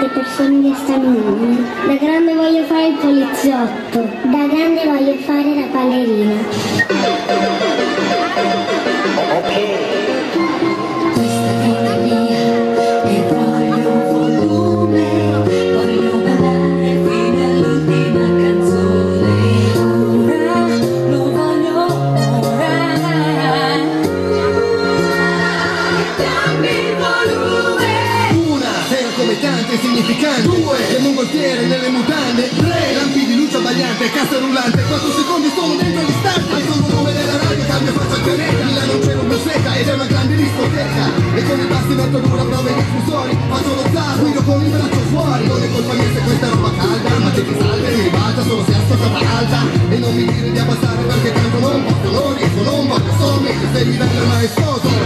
le persone che stanno me. Da grande voglio fare il poliziotto. Da grande voglio fare la ballerina. Era come tante significante Due, le mongolfiere nelle mutande Tre, lampi di luce abbagliante, cassa rullante Quattro secondi sono dentro l'istante Alzo il volume della radio, cambio faccia al pianeta Milano c'è un seca ed è una grande discoteca E con i bassi metto dura prove di diffusori Faccio lo zar, guido con il braccio fuori Non è colpa mia se questa roba calda Ma ti salve, mi ribalta solo se ascoltata alta E non mi dire di abbassare perché tanto non posso Non riesco, non voglio sommi Se mi livello maestoso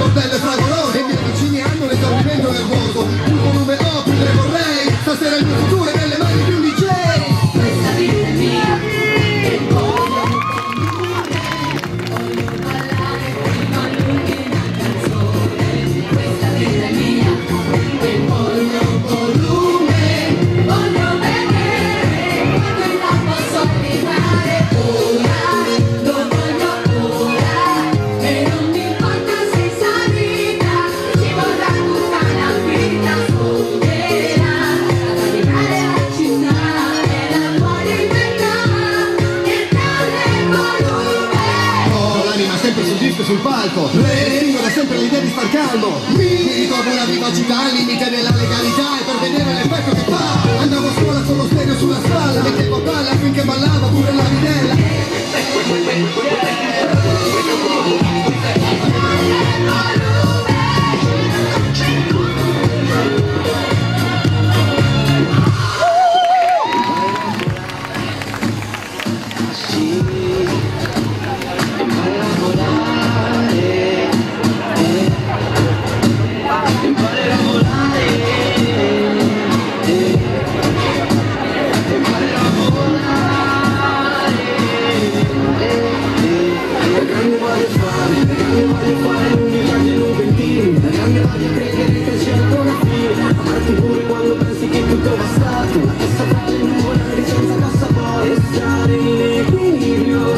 said palco Restringo da sempre l'idea di star calmo. Mi ricordo una vivacità al limite della legalità E per vedere l'effetto che fa. Andavo a scuola con lo stereo sulla spalla Mettevo palla finché ballava pure la vidella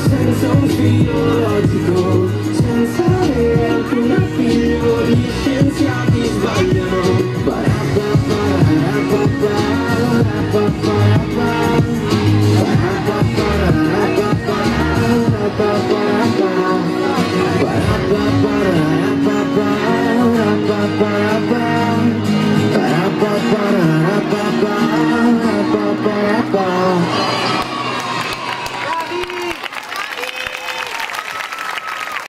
senza un filo logico, senza avere alcun appiglio di scienziati sbagliano. down.